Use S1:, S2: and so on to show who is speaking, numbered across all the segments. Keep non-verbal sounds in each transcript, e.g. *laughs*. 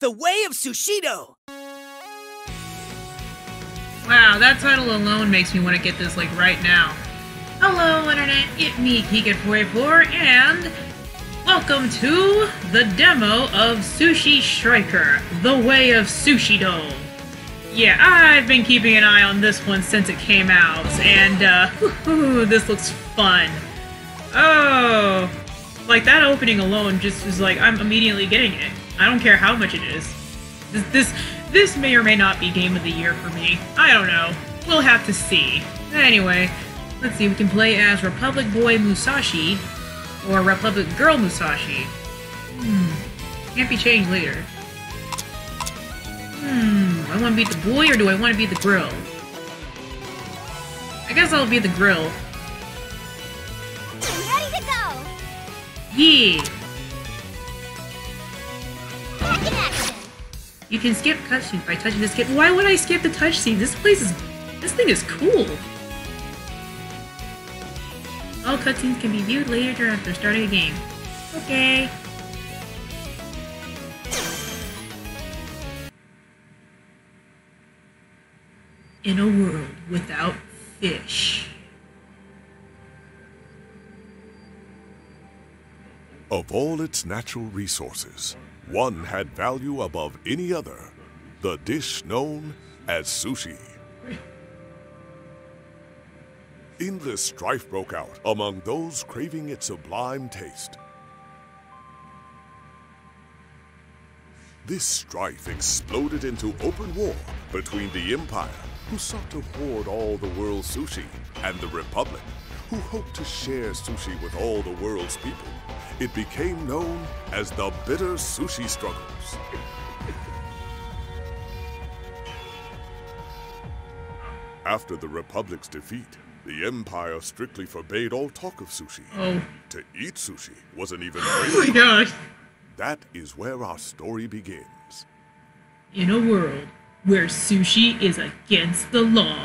S1: The Way of Sushido.
S2: Wow, that title alone makes me want to get this like right now. Hello, Internet, it's me, Keegan44, and welcome to the demo of Sushi Striker, The Way of Sushido. Yeah, I've been keeping an eye on this one since it came out, and uh, *laughs* this looks fun. Oh, like that opening alone just is like I'm immediately getting it. I don't care how much it is. This, this this may or may not be game of the year for me. I don't know. We'll have to see. Anyway, let's see. We can play as Republic Boy Musashi or Republic Girl Musashi. Hmm. Can't be changed later. Hmm. Do I want to be the boy or do I want to be the girl? I guess I'll be the grill.
S3: Ready to go!
S2: Yeah!
S3: Back in action!
S2: You can skip cutscenes by touching the skip. Why would I skip the touch scene? This place is. This thing is cool. All cutscenes can be viewed later after starting a game. Okay. In a world without fish.
S4: Of all its natural resources, one had value above any other the dish known as sushi. Endless strife broke out among those craving its sublime taste. This strife exploded into open war between the Empire, who sought to hoard all the world's sushi, and the Republic, who hoped to share sushi with all the world's people. It became known as the Bitter Sushi Struggles. After the Republic's defeat, the Empire strictly forbade all talk of sushi.
S2: Oh.
S4: To eat sushi wasn't even
S2: Oh my gosh.
S4: That is where our story begins.
S2: In a world where sushi is against the law.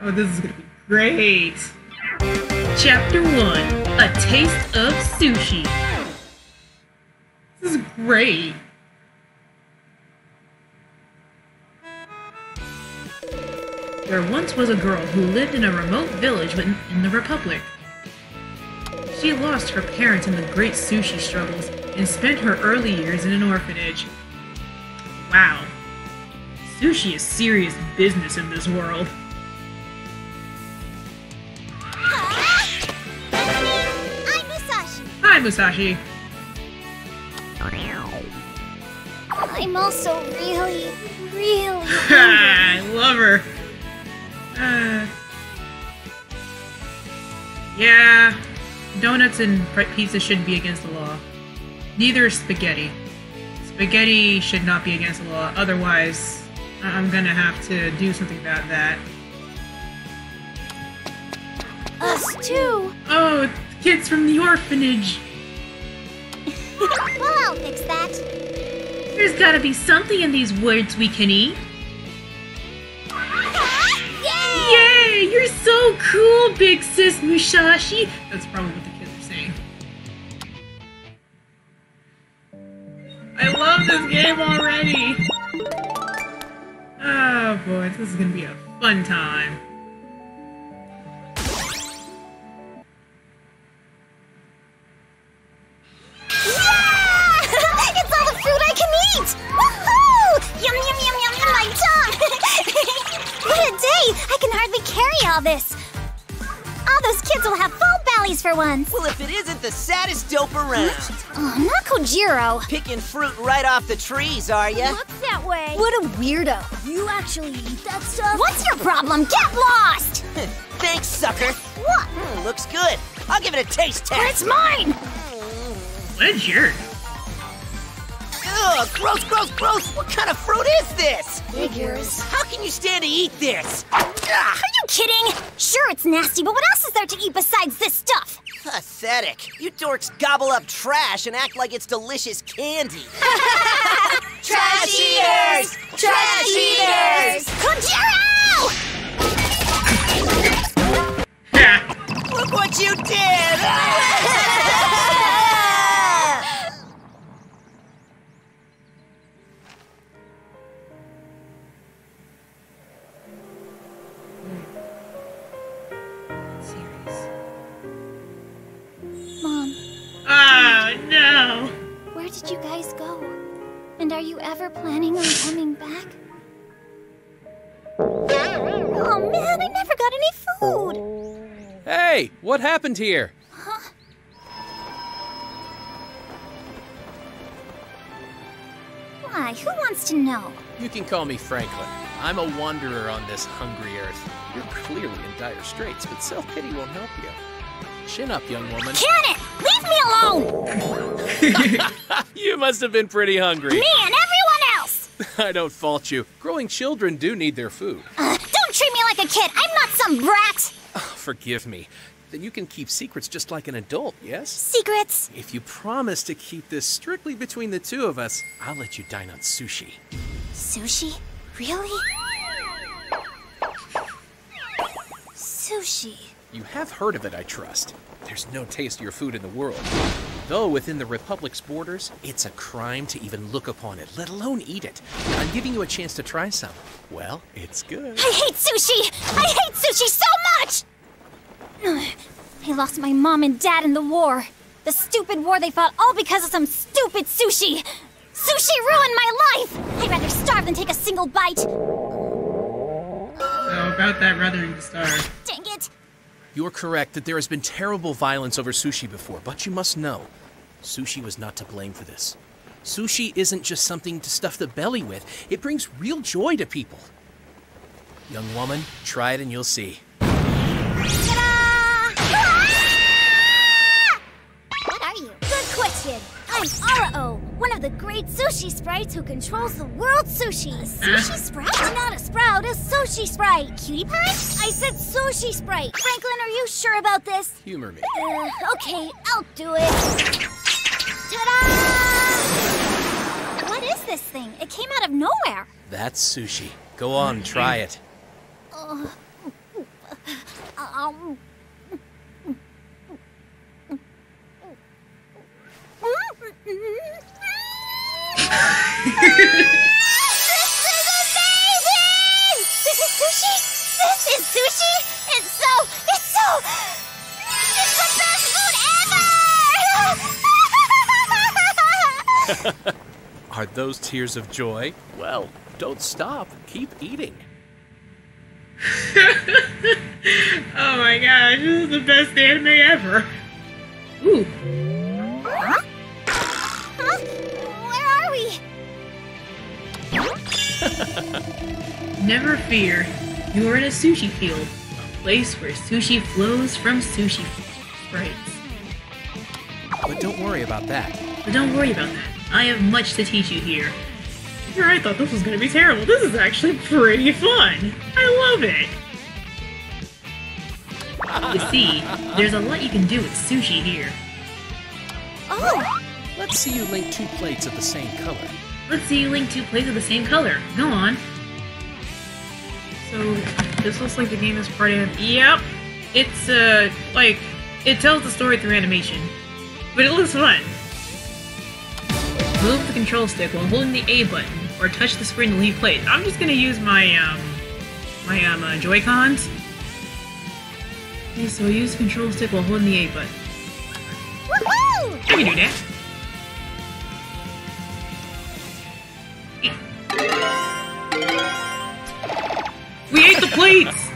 S2: Oh, this is gonna be great. Chapter 1 A Taste of Sushi. This is great. There once was a girl who lived in a remote village in the Republic. She lost her parents in the great sushi struggles and spent her early years in an orphanage. Wow. Sushi is serious business in this world.
S3: Musashi! I'm also really, really *laughs*
S2: I love her. Uh, yeah, donuts and pizza shouldn't be against the law. Neither is spaghetti. Spaghetti should not be against the law. Otherwise, I'm gonna have to do something about that.
S3: Us too!
S2: Oh, kids from the orphanage. *laughs*
S3: well, I'll fix that.
S2: There's gotta be something in these woods we can eat. *laughs*
S3: Yay!
S2: Yay! You're so cool, big sis Musashi! That's probably what the kids are saying. I love this game already. Oh boy, this is gonna be a fun time.
S3: Yeah! *laughs* it's all the food I can eat! Woohoo! Yum, yum, yum, yum, yum, my tongue! *laughs* what a day! I can hardly carry all this. All those kids will have full bellies for once.
S1: Well, if it isn't the saddest dope around.
S3: Oh, not Kojiro.
S1: Picking fruit right off the trees, are ya?
S3: Looks that way. What a weirdo. You actually eat that stuff? What's your problem? Get lost! *laughs*
S1: Thanks, sucker.
S3: What?
S1: Hmm, looks good. I'll give it a taste test.
S3: It's mine!
S2: What a jerk.
S1: Ugh, gross, gross, gross. What kind of fruit is this?
S3: Figures.
S1: How can you stand to eat this?
S3: Are you kidding? Sure, it's nasty, but what else is there to eat besides this stuff?
S1: Pathetic. You dorks gobble up trash and act like it's delicious candy. *laughs*
S3: Trash eaters! Trash eaters! Kojiro!
S2: Ha!
S1: Look what you did! *laughs*
S3: always go. And are you ever planning on coming back? Oh man, I never got any food!
S5: Hey, what happened here?
S3: Why? Who wants to know?
S5: You can call me Franklin. I'm a wanderer on this hungry earth. You're clearly in dire straits, but self pity won't help you. Chin up, young woman.
S3: Janet, leave me alone! *laughs*
S5: You must have been pretty hungry.
S3: Me and everyone else! *laughs*
S5: I don't fault you. Growing children do need their food.
S3: Uh, don't treat me like a kid. I'm not some brat.
S5: Forgive me. Then you can keep secrets just like an adult, yes?
S3: Secrets.
S5: If you promise to keep this strictly between the two of us, I'll let you dine on sushi.
S3: Sushi? Really? Sushi.
S5: You have heard of it, I trust. There's no tastier food in the world. Though within the Republic's borders, it's a crime to even look upon it, let alone eat it. I'm giving you a chance to try some. Well, it's good.
S3: I hate sushi! I hate sushi so much! I lost my mom and dad in the war. The stupid war they fought all because of some stupid sushi! Sushi ruined my life! I'd rather starve than take a single bite!
S2: So about that rather than starve.
S3: Dang it!
S5: You're correct that there has been terrible violence over sushi before, but you must know, sushi was not to blame for this. Sushi isn't just something to stuff the belly with, it brings real joy to people. Young woman, try it and you'll see.
S3: Ah! What are you? Good question. I'm of the great sushi sprites who controls the world sushi. A sushi sprite? Not a sprout, a sushi sprite. Cutie pie? I said sushi sprite. Franklin, are you sure about this?
S5: Humor me.
S3: Uh, okay, I'll do it. Ta-da! What is this thing? It came out of nowhere.
S5: That's sushi. Go on, try it. *laughs*
S3: Um. this
S5: Are those tears of joy? Well, don't stop. Keep eating. *laughs*
S2: Oh my gosh, this is the best anime ever. Ooh,
S3: huh? Huh? *laughs*
S2: never fear. You are in a sushi field, a place where sushi flows from sushi sprites.
S5: But don't worry about that.
S2: But don't worry about that. I have much to teach you here. I thought this was gonna be terrible. This is actually pretty fun. I love it. You see, there's a lot you can do with sushi here.
S3: Oh,
S5: Let's see you link two plates of the same color.
S2: Let's see you link two plates of the same color. Go on. So, this looks like the game is part of. Yep! It's, uh, like, it tells the story through animation. But it looks fun. Move the control stick while holding the A button, or touch the screen to leave plate. I'm just gonna use my, um, my, um, uh, Joy-Cons. Okay, so use the control stick while holding the A button.
S3: woohoo!
S2: I can do that. We ate the plates!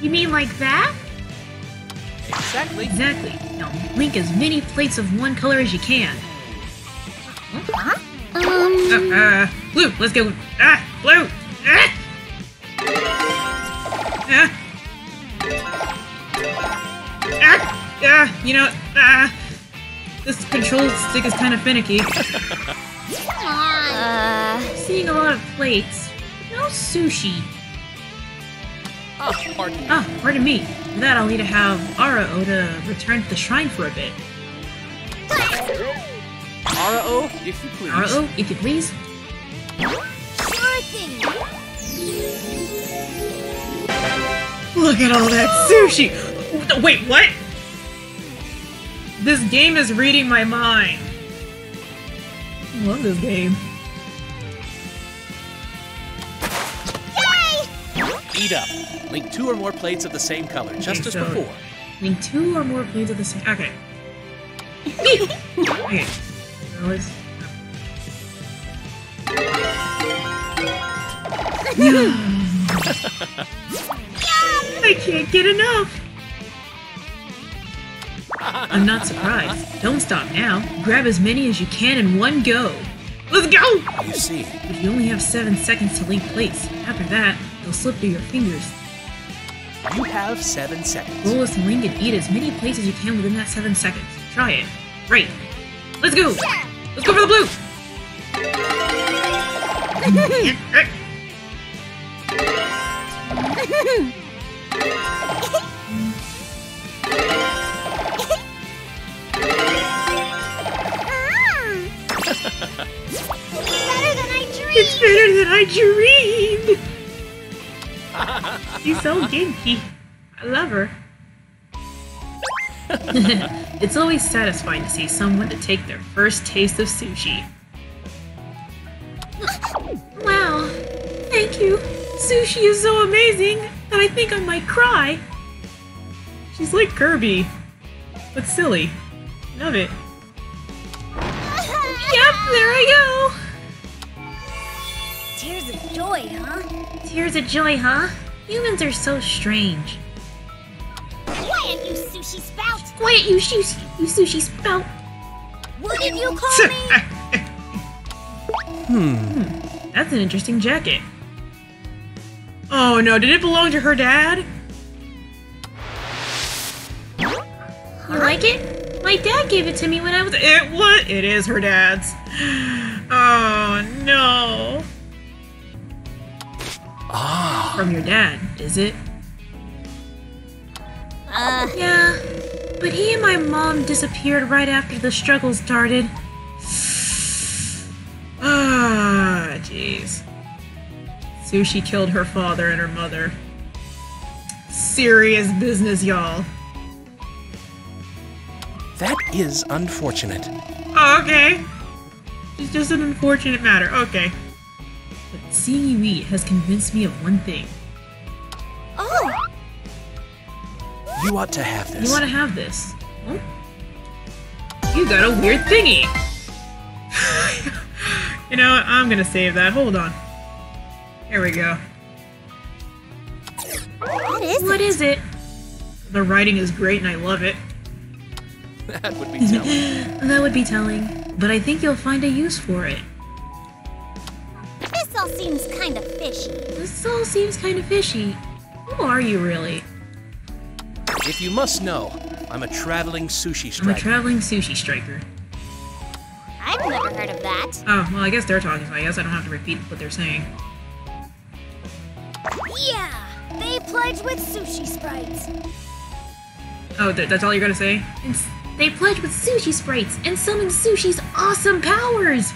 S2: *laughs* you mean like that?
S5: Exactly.
S2: Exactly. Now link as many plates of one color as you can.
S3: Huh? Um,
S2: Uh, uh, blue, let's go. Ah, blue! Ah! Ah! Ah! Ah! You know, ah! This control stick is kind of finicky. *laughs* Seeing a lot of plates. No sushi.
S5: Oh, pardon me.
S2: Ah, pardon me. For that, I'll need to have Arao to return to the shrine for a bit.
S5: Arao, if you please.
S2: Arao, if you please.
S3: sure thing.
S2: Look at all that sushi! Wait, what? This game is reading my mind. I love this game.
S5: Eat up. Link two or more plates of the same color, just
S2: Okay,
S5: as
S2: so-
S5: before.
S2: Link two or more plates of the same. Okay. *laughs* okay. Oh, it's. *laughs* I can't get enough! I'm not surprised. Don't stop now. Grab as many as you can in one go. Let's go!
S5: You see,
S2: But you only have seven seconds to link plates. After that, they'll slip through your fingers.
S5: you have seven seconds.
S2: Roll us and link and eat as many plates as you can within that seven seconds. Try it. Great. Let's go! Let's go for the blue!
S3: Better than I
S2: It's better than I dreamed! She's so ginky. I love her. *laughs* it's always satisfying to see someone to take their first taste of sushi. Wow, thank you. Sushi is so amazing that I think I might cry. She's like Kirby, but silly. Love it. Yep, there I
S3: Tears of joy, huh?
S2: go. Tears of joy, huh? Humans are so strange.
S3: Quiet, you sushi spout!
S2: Quiet, you sushi, you sushi spout.
S3: What did you call me? *laughs* Hmm.
S2: That's an interesting jacket. Oh no, did it belong to her dad? You like it? My dad gave it to me when I was. It what? It is her dad's. *gasps* Oh no.
S5: Ah,
S2: From your dad, is it?
S3: Uh,
S2: Yeah, but he and my mom disappeared right after the struggle started. *sighs* Ah, jeez. Sushi killed her father and her mother. Serious business, y'all.
S5: that is unfortunate.
S2: Oh, okay. It's just an unfortunate matter. Okay. But seeing you eat has convinced me of one thing.
S3: oh,
S5: You ought to have this.
S2: You want to have this? Huh? You got a weird thingy. *laughs* you know what? I'm gonna save that. Hold on. Here we go.
S3: what is
S2: What
S3: it?
S2: is it? The writing is great and I love it. *laughs*
S5: that would be *laughs* telling.
S2: That would be telling, but I think you'll find a use for it.
S3: This all seems kind of fishy.
S2: This all seems kind of fishy. Who are you really?
S5: if you must know, I'm a traveling sushi striker.
S2: I'm a traveling sushi striker.
S3: I've never heard of that.
S2: Oh, well, I guess they're talking, so I guess I don't have to repeat what they're saying.
S3: Yeah, they pledge with sushi sprites.
S2: Oh, th- that's all you're gonna say? It's, they pledge with sushi sprites and summon sushi's awesome powers!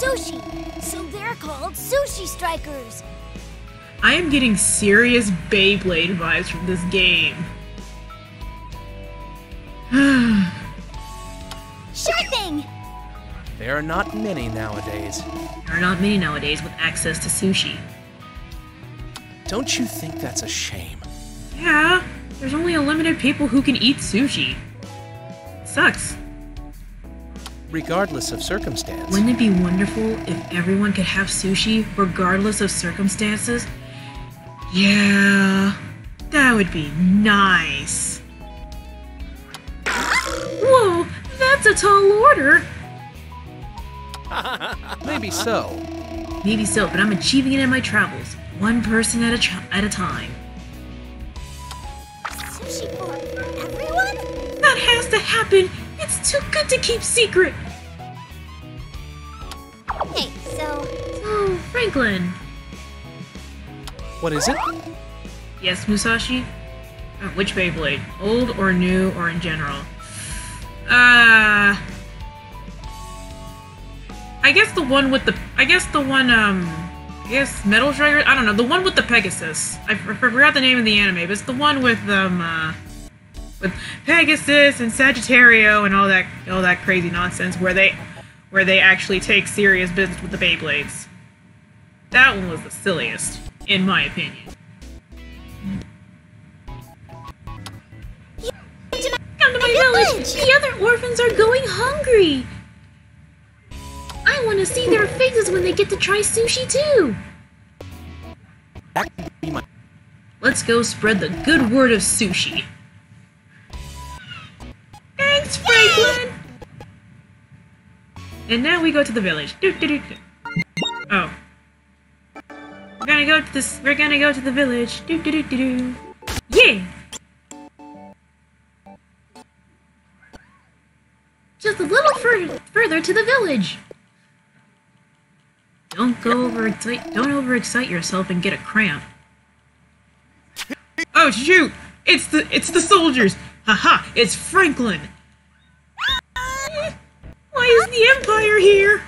S3: Sushi, so they're called sushi strikers.
S2: I am getting serious Beyblade vibes from this game. *sighs*
S3: Sure thing.
S5: There are not many nowadays.
S2: There are not many nowadays with access to sushi.
S5: Don't you think that's a shame?
S2: Yeah, there's only a limited people who can eat sushi. Sucks.
S5: Regardless of circumstance.
S2: Wouldn't it be wonderful if everyone could have sushi regardless of circumstances? Yeah, that would be nice. Whoa, that's a tall order! *laughs*
S5: Maybe so.
S2: Maybe so, but I'm achieving it in my travels, one person at a at a time.
S3: Sushi for everyone?
S2: That has to happen. It's too good to keep secret.
S3: Hey, so
S2: Oh, Franklin.
S5: What is it?
S2: Yes, Musashi. Uh, which Beyblade? Old or new or in general? Uh. I guess the one with the. I guess the one, um. I guess Metal Striker? I don't know. The one with the Pegasus. I forgot the name of the anime, but it's the one with, um, uh. With Pegasus and Sagittario and all that, all that crazy nonsense where they, where they actually take serious business with the Beyblades. That one was the silliest, in my opinion. Come to my village! The other orphans are going hungry! I want to see their faces when they get to try sushi too!
S5: That could be my.
S2: Let's go spread the good word of sushi. And now we go to the village. Doo, doo, doo, doo. Oh. We're gonna go to this. We're gonna go to the village. Doo, doo, doo, doo, doo. Yeah! Just a little fur- further to the village. Don't go overexcite. Don't overexcite yourself and get a cramp. Oh shoot! It's the it's the soldiers. Haha! It's Franklin. Why is the Empire here?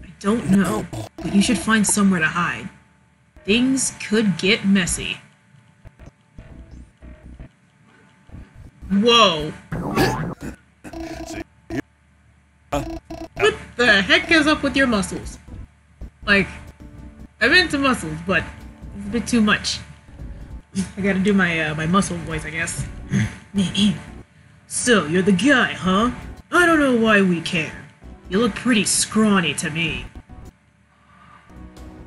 S2: I don't know, but you should find somewhere to hide. Things could get messy. Whoa! What the heck is up with your muscles? Like, I'm into muscles, but it's a bit too much. I gotta do my uh, my muscle voice, I guess. *clears throat* so you're the guy, huh? I don't know why we care. You look pretty scrawny to me.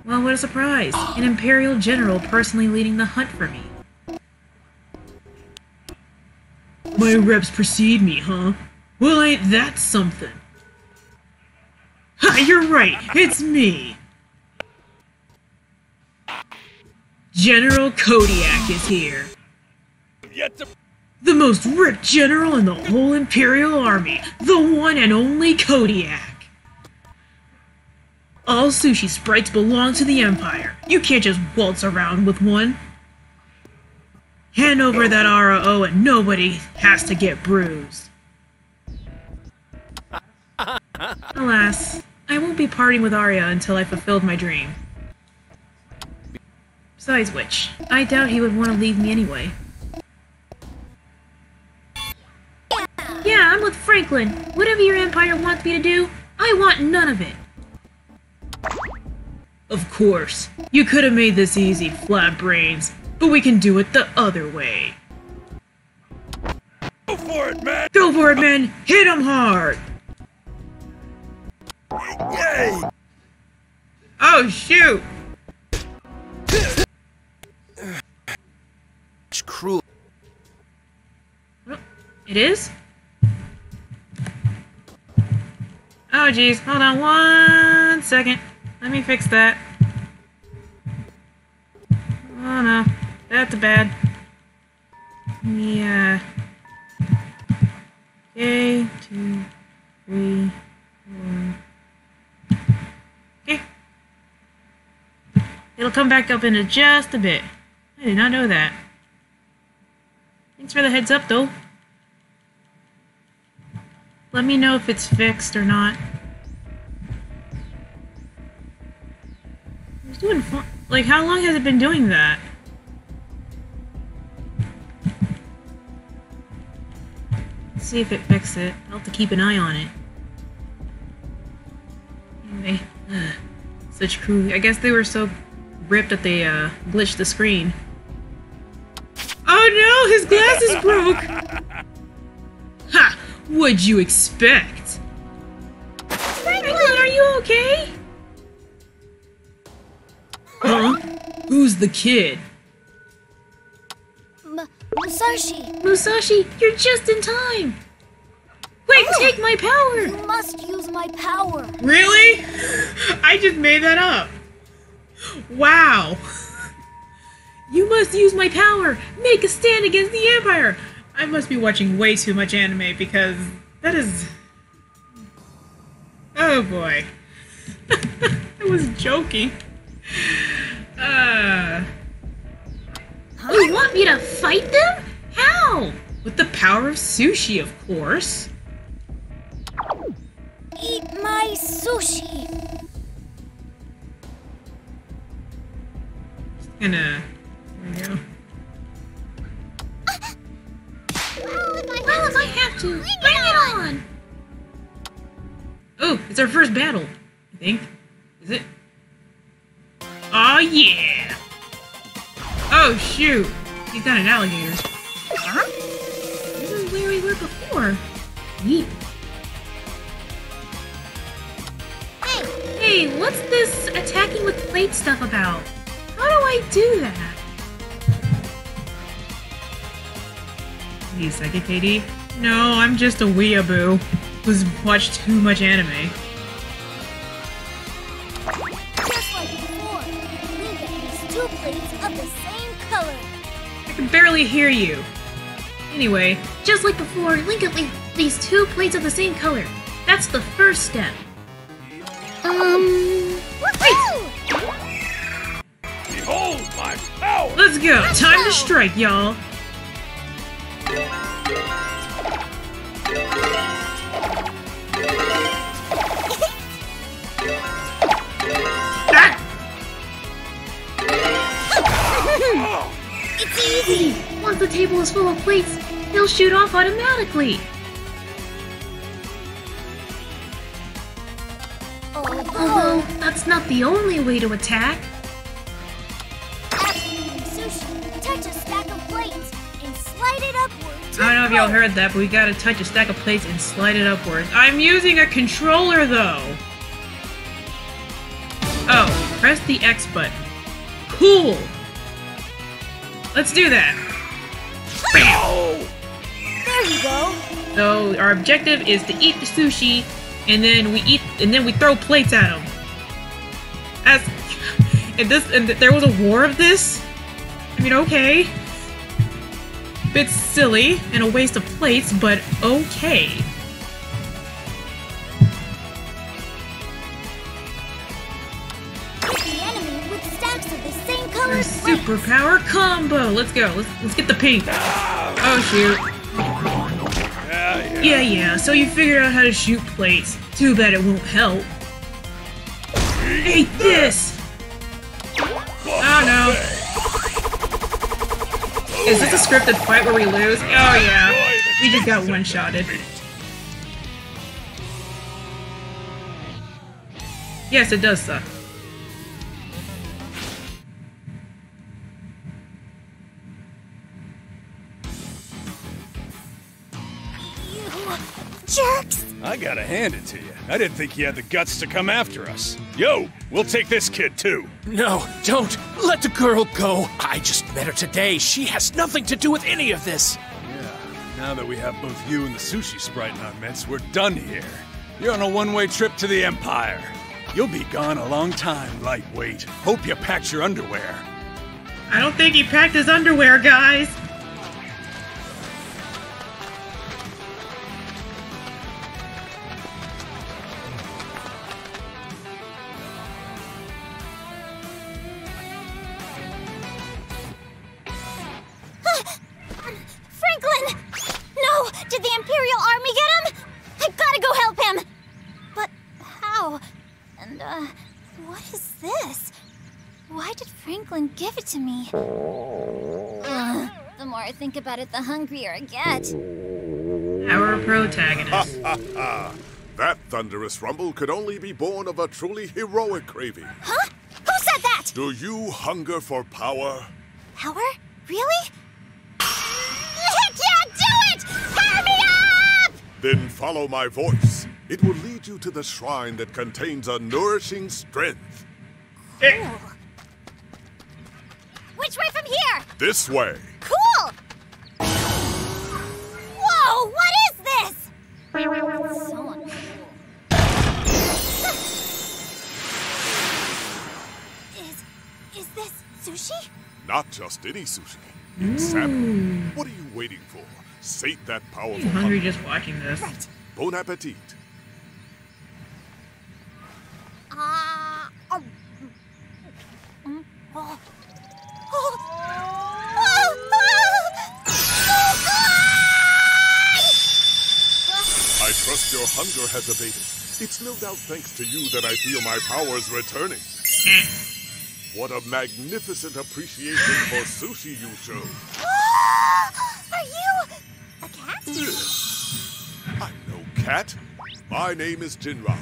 S2: Well, what a surprise! An Imperial general personally leading the hunt for me. My reps precede me, huh? Well, ain't that something? Ha, you're right, it's me! General Kodiak is here. The most ripped general in the whole Imperial Army. The one and only Kodiak. All sushi sprites belong to the Empire. You can't just waltz around with one. Hand over that ROO and nobody has to get bruised. *laughs* Alas, I won't be partying with Arya until I fulfilled my dream. Besides which, I doubt he would want to leave me anyway. Franklin. Whatever your empire wants me to do, I want none of it. Of course. You could have made this easy, flat brains, but we can do it the other way.
S4: Go for it, man!
S2: Go for it, men! Hit 'em hard!
S4: Yay!
S2: Oh, shoot!
S5: It's cruel.
S2: It is? Oh, jeez. Hold on one second. Let me fix that. Oh, no. That's bad. Yeah. Okay, two, three, four. Okay. It'll come back up in just a bit. I did not know that. Thanks for the heads up, though. Let me know if it's fixed or not. It's doing fun. Like, how long has it been doing that? Let's see if it fixed it. I'll have to keep an eye on it. Anyway, such crew. I guess they were so ripped that they uh, glitched the screen. Oh no, his glasses broke! Ha! What'd you expect? Franklin, are you okay? Huh? Who's the kid?
S3: M- Musashi,
S2: Musashi, you're just in time! Quick, oh. take my power!
S3: you must use my power.
S2: Really? *gasps* I just made that up. Wow. *laughs* You must use my power. Make a stand against the Empire. I must be watching way too much anime because that is. Oh boy. *laughs* I was joking. Uh. You want me to fight them? How? With the power of sushi, of course.
S3: Eat my sushi.
S2: Gonna. There we go. Well, if I have to, bring it on! Oh, it's our first battle, I think. Is it? Oh yeah! Oh shoot! He's got an alligator. Huh? This is where we were before. Neat.
S3: Hey,
S2: Hey, what's this attacking with plate stuff about? How do I do that? Wait a second, Katie. No, I'm just a weeaboo who's watched too much anime.
S3: just like before, Linka has two plates of the same color.
S2: I can barely hear you. Anyway, just like before, Lincoln le- these two plates of the same color. That's the first step.
S3: Um. Woohoo!
S6: Behold my power!
S2: Let's go. Time to strike, y'all.
S3: It's easy.
S2: Once the table is full of plates, he'll shoot off automatically.
S3: Although,
S2: Although, that's not the only way to attack. I don't know if y'all heard that, but we gotta touch a stack of plates and slide it upwards. I'm using a controller though. Oh, press the X button. Cool. Let's do that. Bam!
S3: There you go.
S2: So our objective is to eat the sushi, and then we eat, and then we throw plates at them. As *laughs* if this, and there was a war of this. I mean, okay. Bit silly and a waste of plates, but okay.
S3: Hit the enemy with stacks of the same color
S2: Our
S3: plates.
S2: superpower combo. Let's go. Let's let's get the pink. Oh shoot.
S6: Yeah, yeah.
S2: Yeah, yeah. So you figured out how to shoot plates. Too bad it won't help. Hate this. Oh no. Is this a scripted fight where we lose? Oh yeah. We just got one-shotted. Yes, it does suck.
S3: You jerks.
S6: I gotta hand it to you. I didn't think you had the guts to come after us. Yo, we'll take this kid too.
S5: No, don't! Let the girl go! I just met her today. She has nothing to do with any of this.
S6: Yeah, now that we have both you and the sushi sprite in our midst, we're done here. You're on a one-way trip to the Empire. You'll be gone a long time, lightweight. Hope you packed your underwear.
S2: I don't think he packed his underwear, guys.
S3: Think about it, the hungrier I get.
S2: Our protagonist. *laughs*
S4: That thunderous rumble could only be born of a truly heroic craving.
S3: Huh? Who said that?
S4: Do you hunger for power?
S3: Power? Really? I can't do it! Power me up!
S4: Then follow my voice. It will lead you to the shrine that contains a nourishing strength.
S3: Cool. Which way from here?
S4: This way.
S3: So is, is this sushi?
S4: Not just any sushi. It's salmon. What are you waiting for? Sate that powerful
S2: I'm hungry
S4: hunger.
S2: just watching this.
S3: Right.
S4: Bon appetit. Your hunger has abated. It's no doubt thanks to you that I feel my powers returning. What a magnificent appreciation for sushi you show. *gasps*
S3: Are you a cat?
S4: I'm no cat. My name is Jinrai.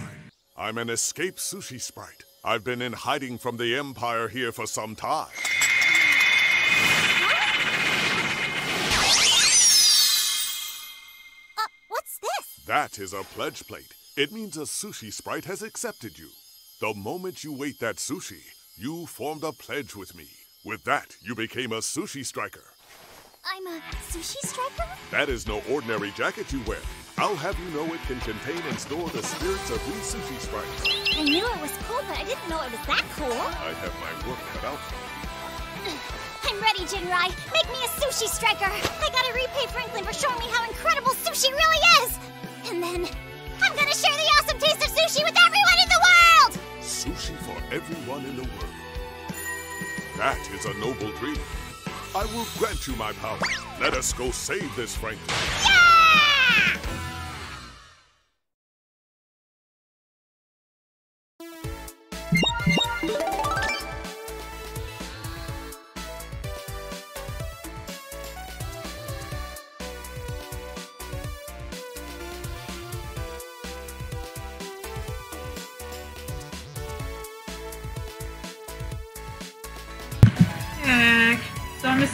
S4: I'm an escaped sushi sprite. I've been in hiding from the Empire here for some time. That is a pledge plate. It means a sushi sprite has accepted you. The moment you ate that sushi, you formed a pledge with me. With that, you became a sushi striker.
S3: I'm a sushi striker?
S4: That is no ordinary jacket you wear. I'll have you know it can contain and store the spirits of these sushi sprites.
S3: I knew it was cool, but I didn't know it was that cool.
S4: I have my work cut out for me.
S3: I'm ready, Jinrai. Make me a sushi striker. I gotta repay Franklin for showing me how incredible sushi really is. And then I'm gonna share the awesome taste of sushi with everyone in the world.
S4: Sushi for everyone in the world. That is a noble dream. I will grant you my power. Let us go save this Franklin.
S3: Yeah!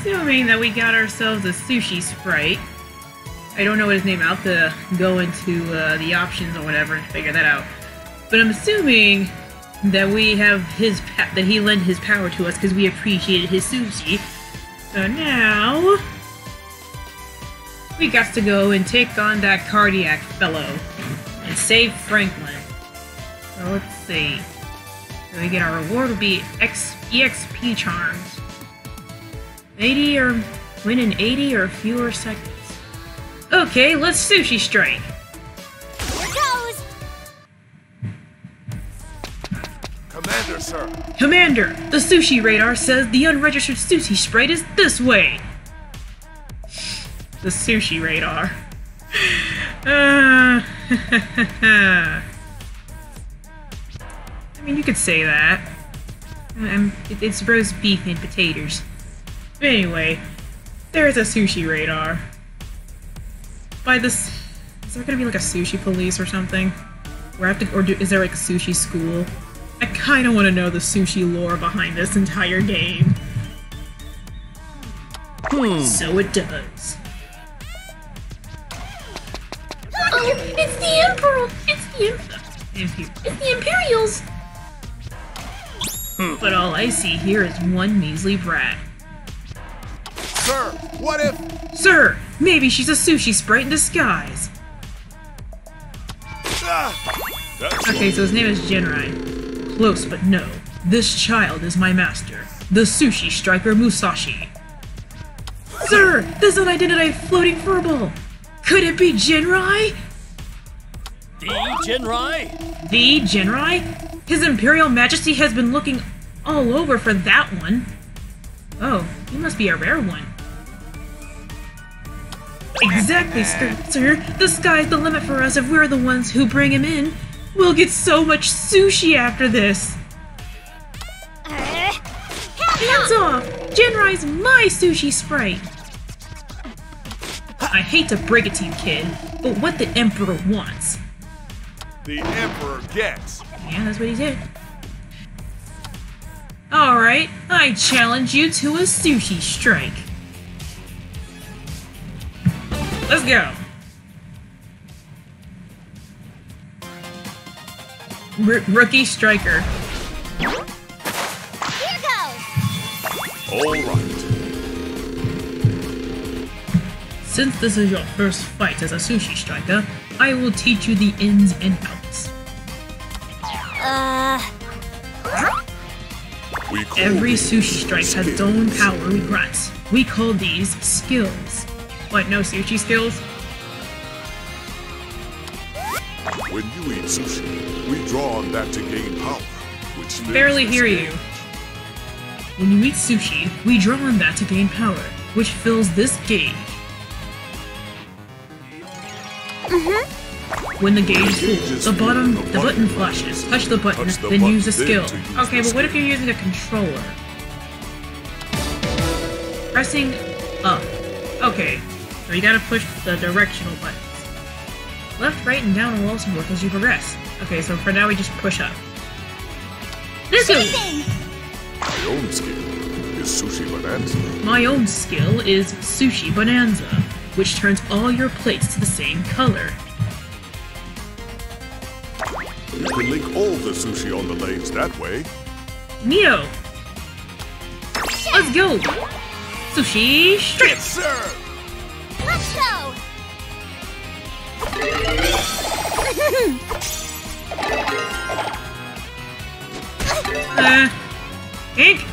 S2: Assuming that we got ourselves a sushi sprite. I don't know what his name. I'll have to go into uh, the options or whatever and figure that out. But I'm assuming that we have his that he lent his power to us because we appreciated his sushi. So now we got to go and take on that Kodiak fellow and save Franklin. So let's see. So we get our reward will be X EXP charms. 80 or win in 80 or fewer seconds. Okay, let's sushi strike.
S3: Here goes.
S4: Commander, sir.
S2: Commander, the sushi radar says the unregistered sushi sprite is this way. The sushi radar. *laughs* Uh, *laughs* I mean, you could say that. Um, it- it's roast beef and potatoes. But anyway, there's a sushi radar. By this, is there gonna be like a sushi police or something? Where I have to, or do, is there like a sushi school? I kind of want to know the sushi lore behind this entire game. Hmm. So it does.
S3: Oh, it's the Emperor.
S2: It's the Imp- It's the Imperials. But all I see here is one measly brat.
S4: Sir, what if...
S2: Sir, maybe she's a sushi sprite in disguise.
S4: Ah!
S2: Okay, so his name is Jinrai. Close, but no. This child is my master, the sushi striker Musashi. Sir, this unidentified floating furball. Could it be Jinrai?
S5: The Jinrai?
S2: The Jinrai? His Imperial Majesty has been looking all over for that one. Oh, he must be a rare one. Exactly, sir. The sky's the limit for us if we're the ones who bring him in. We'll get so much sushi after this.
S3: Uh,
S2: Hands off! Jinrai's my sushi sprite! I hate to break it to you, kid, but what the Emperor wants.
S4: the Emperor gets.
S2: Yeah, that's what he did. Alright, I challenge you to a sushi strike. Let's go. R- rookie striker.
S3: here goes.
S4: All right.
S2: Since this is your first fight as a sushi striker, I will teach you the ins and outs.
S3: Uh,
S2: Every sushi strike has its own power we grant. We call these skills. What, no sushi skills?
S4: When you eat sushi, we draw on that to gain power, which fills
S2: Barely hear
S4: gauge.
S2: you. When you eat sushi, we draw on that to gain power, which fills this gauge. Mhm. When the gauge is full, the bottom, the button flashes. Touch the button,
S4: Touch the
S2: then
S4: button,
S2: use
S4: a
S2: skill.
S4: use
S2: Okay, but what if you're using a controller? Pressing up. Okay, so you gotta push the directional buttons. Left, right, and down will also work as you progress. Okay, so for now we just push up. This is.
S4: My own skill is sushi bonanza.
S2: my own skill is Sushi Bonanza, which turns all your plates to the same color.
S4: You can link all the sushi on the lanes that way.
S2: Neo, let's go. Sushi straight.
S4: Yes, sir!
S3: Let's go!
S2: Uh, ink.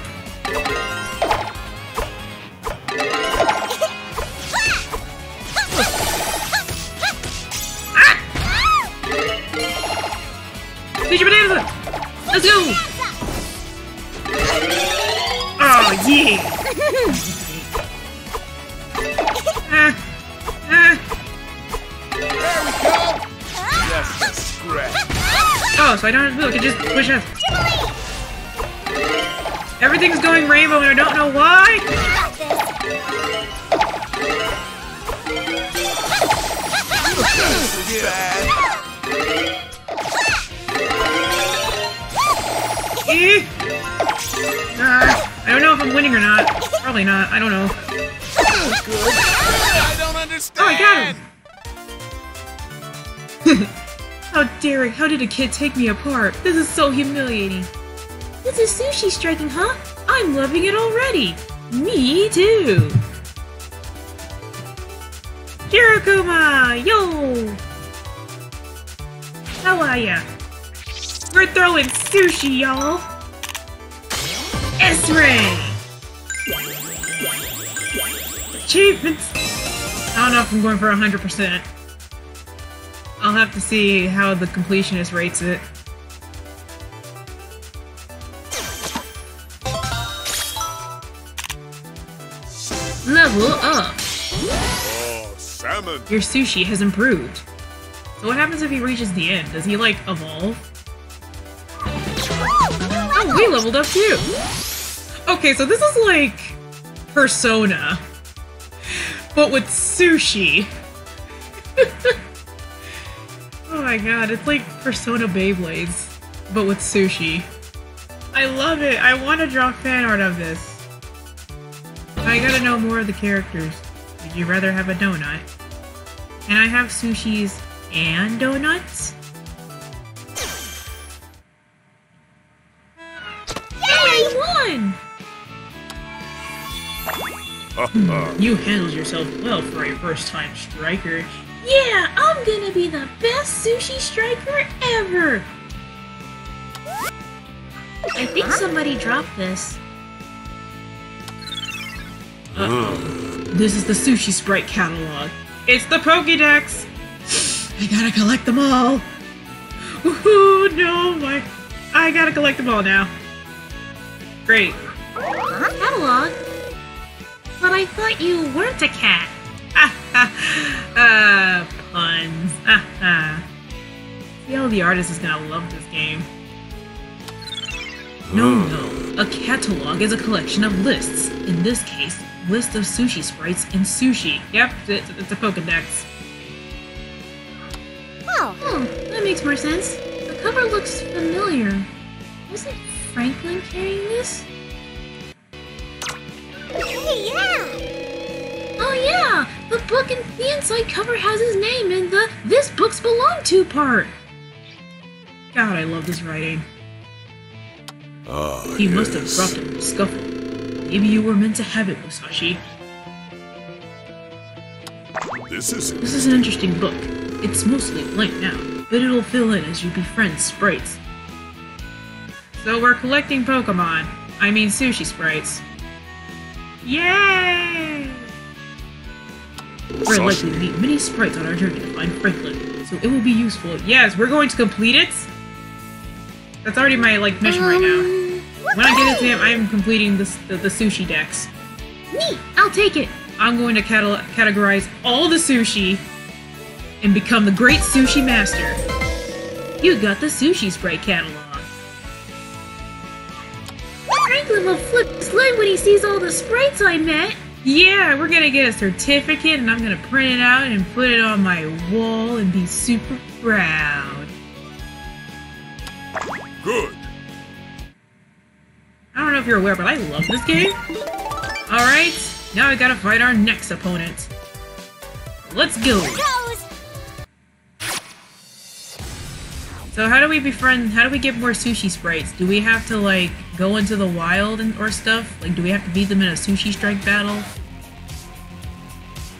S2: Bonanza. Let's *laughs* go. Oh yeah. So I don't have to move. I can just push up. Everything's going rainbow and I don't know why.
S3: Got this.
S6: Bad.
S2: Eh. I don't know if I'm winning or not. Probably not. I don't know.
S6: I don't understand.
S2: Oh, I got Oh, how dare it? How did a kid take me apart? This is so humiliating. This is sushi striking, huh? I'm loving it already. Me too. Kirikuma, yo. How are ya? We're throwing sushi, y'all. S-Ray. Achievements. I don't know if I'm going for 100%. I'll have to see how the completionist rates it. Level up.
S4: Oh, salmon!
S2: Your sushi has improved. So what happens if he reaches the end? Does he, like, evolve? Oh, we leveled up too! Okay, so this is like Persona, but with sushi. *laughs* oh my god, it's like Persona Beyblades, but with sushi. I love it! I want to draw fan art of this. I gotta know more of the characters. Would you rather have a donut? Can I have sushis and donuts? Yay, won! *laughs* Hmm, you handled yourself well for a first-time striker. Yeah, I'm gonna be the best sushi striker ever! I think somebody dropped this. Uh-oh. This is the Sushi Sprite catalog. It's the Pokédex! *sighs* I gotta collect them all! Woohoo, no, my... I gotta collect them all now. Great. Catalog? But I thought you weren't a cat. *laughs* uh, puns. *laughs* See how the artist is gonna love this game. No, no. A catalog is a collection of lists. In this case, list of sushi sprites and sushi. Yep, it's, it's a Pokedex.
S3: Oh,
S2: Hmm, that makes more sense. The cover looks familiar. Wasn't Franklin carrying this?
S3: hey, yeah!
S2: Oh yeah! The book and the inside cover has his name in the This Books Belong To part! God, I love this writing.
S4: Ah,
S2: He must have dropped it in a scuffle. Maybe you were meant to have it, Musashi.
S4: This is
S2: This is an interesting book. It's mostly blank now, but it'll fill in as you befriend sprites. So we're collecting Pokemon. I mean sushi sprites. Yay! We're likely to meet many sprites on our journey to find Franklin, so it will be useful. Yes, we're going to complete it. That's already my like mission right now. Um, when I get it to him, I am completing this, the, the sushi decks. Neat! I'll take it! I'm going to categorize all the sushi and become the great sushi master. You got the sushi sprite catalog. Franklin will flip his lid when he sees all the sprites I met. Yeah, we're gonna get a certificate and I'm gonna print it out and put it on my wall and be super proud.
S4: good.
S2: I don't know if you're aware, but I love this game. Alright, now we gotta fight our next opponent. Let's go!
S3: Goes!
S2: So how do we befriend? How do we get more sushi sprites? Do we have to like go into the wild and or stuff? Like, do we have to beat them in a sushi strike battle?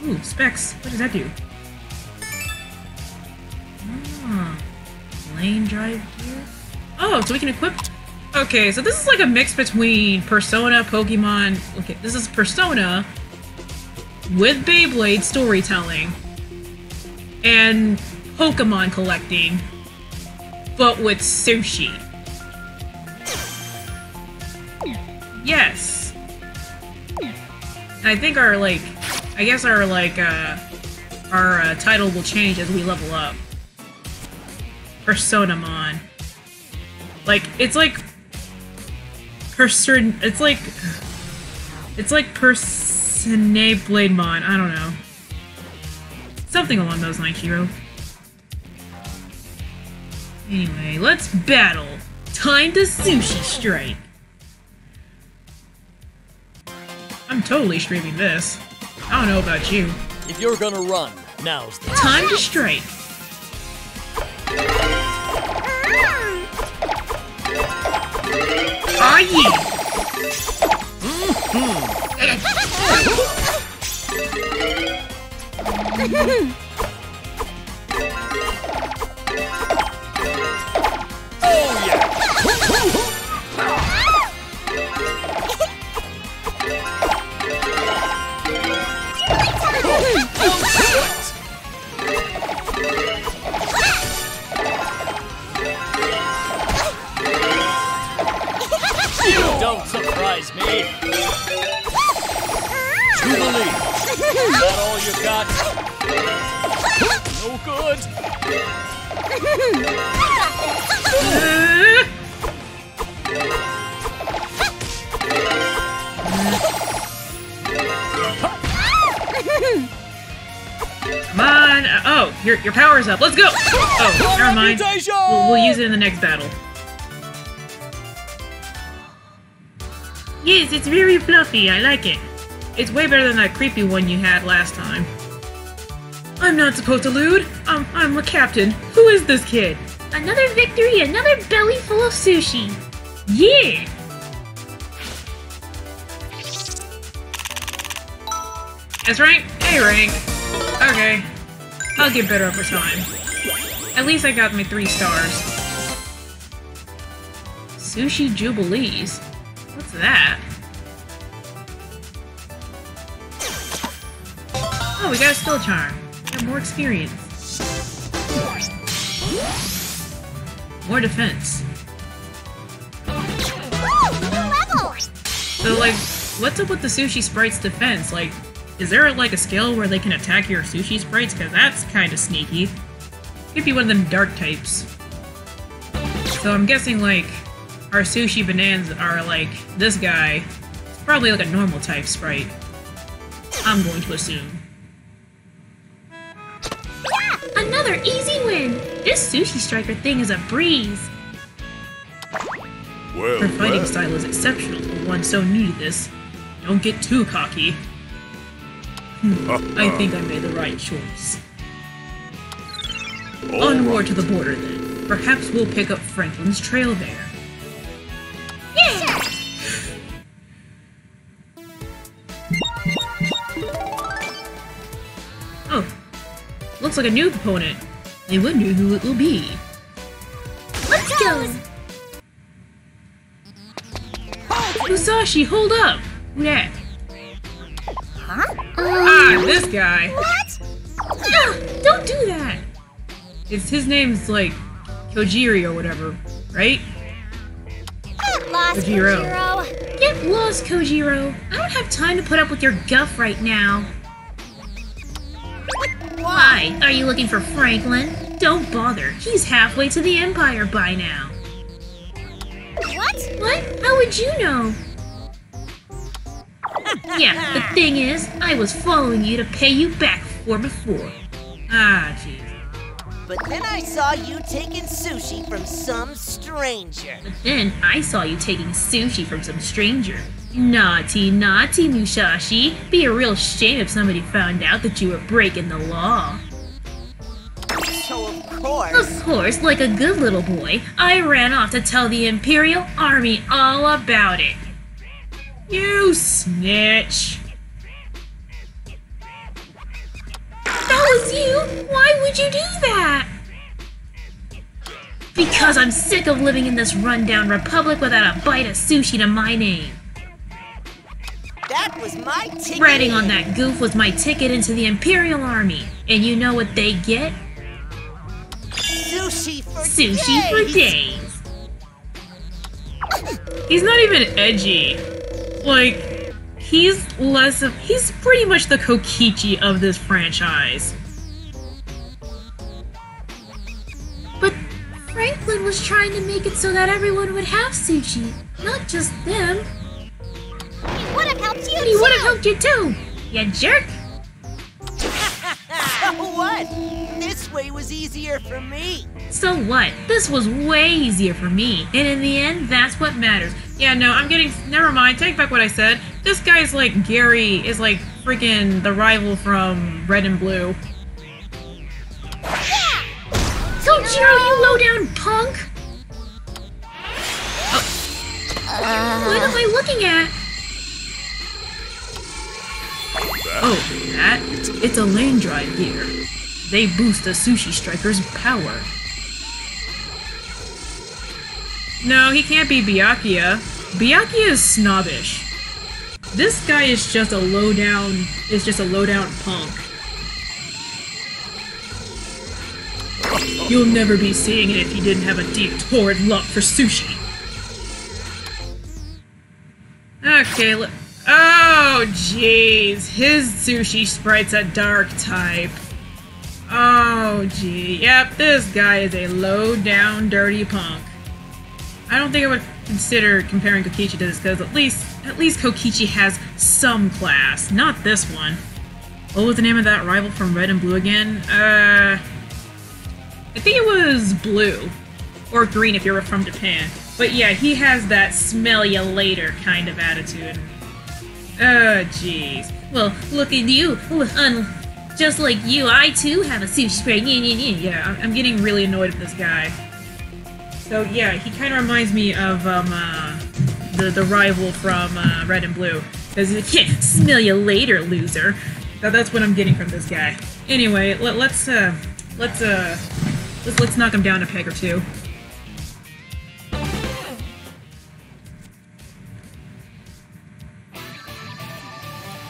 S2: Ooh, specs. What does that do? Ah, lane drive gear. Oh, so we can equip. Okay, so this is like a mix between Persona, Pokemon. Okay, this is Persona with Beyblade storytelling and Pokemon collecting, but with sushi. Yes. I think our like, I guess our like, uh, our uh, title will change as we level up. Personamon. Like it's like person. It's like it's like Persona Blademon. I don't know. Something along those lines, Hero. Anyway, let's battle. Time to sushi strike. I'm totally streaming this. I don't know about you.
S7: If you're gonna run, now's the
S2: Time to strike. Ah yeah!
S7: Oh *laughs* *laughs*
S2: Your your power's up. Let's go! Oh, never mind. We'll, we'll use it in the next battle. Yes, it's very fluffy. I like it. It's way better than that creepy one you had last time. I'm not supposed to lose. I'm I'm a captain. Who is this kid?
S3: Another victory, another belly full of sushi.
S2: Yeah. S rank? A rank. Okay. I'll get better over time. At least I got my three stars. Sushi Jubilees? What's that? Oh, we got a skill charm. Got more experience. More defense.
S3: Woo! New level!
S2: So, like, what's up with the sushi sprite's defense? Like, is there like a skill where they can attack your sushi sprites? Because that's kind of sneaky. Could be one of them dark types. So I'm guessing like our sushi bananas are like this guy. It's probably like a normal type sprite. I'm going to assume.
S3: Yeah! Another easy win! This sushi striker thing is a breeze.
S4: Well,
S2: Her fighting
S4: well.
S2: style is exceptional for one so new to this. Don't get too cocky. Hmm, *laughs* I think I made the right choice.
S4: All
S2: Onward
S4: right.
S2: to the border then. Perhaps we'll pick up Franklin's trail there.
S3: Yeah!
S2: Oh, looks like a new opponent. I wonder who it will be.
S3: Let's go!
S2: Musashi, hold up! Who that? Ah, this guy.
S3: What?
S2: Ah, don't do that! It's his name's like Kojiri or whatever, right?
S3: Get lost,
S2: Kojiro.
S3: Kojiro.
S2: Get lost, Kojiro. I don't have time to put up with your guff right now. Why? Are you looking for Franklin? Don't bother. He's halfway to the Empire by now.
S3: What?
S2: What? How would you know? *laughs* yeah, the thing is, I was following you to pay you back for before. Ah, jeez.
S1: But then I saw you taking sushi from some stranger.
S2: But then I saw you taking sushi from some stranger. Naughty, naughty, Musashi. Be a real shame if somebody found out that you were breaking the law.
S1: Oh, of course.
S2: Of course, like a good little boy, I ran off to tell the Imperial Army all about it. You snitch. That was you? Why would you do that? Because I'm sick of living in this rundown republic without a bite of sushi to my name.
S1: That was my ticket.
S2: Riding on that goof was my ticket into the Imperial Army. And you know what they get?
S1: Sushi for
S2: Sushi for
S1: days.
S2: days. He's not even edgy. Like, he's less of. He's pretty much the Kokichi of this franchise. But Franklin was trying to make it so that everyone would have sushi, not just them.
S3: It would have helped you
S2: And he would have helped you too, you jerk.
S1: So *laughs* what? This way was easier for me.
S2: So what? This was way easier for me. And in the end, that's what matters. Yeah, no, I'm getting. Never mind. Take back what I said. This guy's like Gary is like freaking the rival from Red and Blue. You know, you low down punk? Oh. Uh. What am I looking at? Oh, that? It's a lane drive gear. They boost a sushi striker's power. No, he can't be Byakuya. Byakuya is snobbish. This guy is just a low down is just a low down punk. You'll never be seeing it if you didn't have a deep torrid love for sushi. Okay, let- Oh, jeez. His sushi sprite's a dark type. Oh, gee. Yep, this guy is a low down, dirty punk. I don't think I would consider comparing Kokichi to this because at least at least Kokichi has some class, not this one. What was the name of that rival from Red and Blue again? Uh, I think it was Blue or Green if you're from Japan. But yeah, he has that smell you later kind of attitude. Oh, jeez. Well, look at you. Just like you, I too have a sushi sprite. Yeah, yeah, yeah. I'm getting really annoyed with this guy. So yeah, he kind of reminds me of um uh, the the rival from uh, Red and Blue. Because he can't smell you later, loser. That, that's what I'm getting from this guy. Anyway, let, let's uh let's uh let's let's knock him down a peg or two.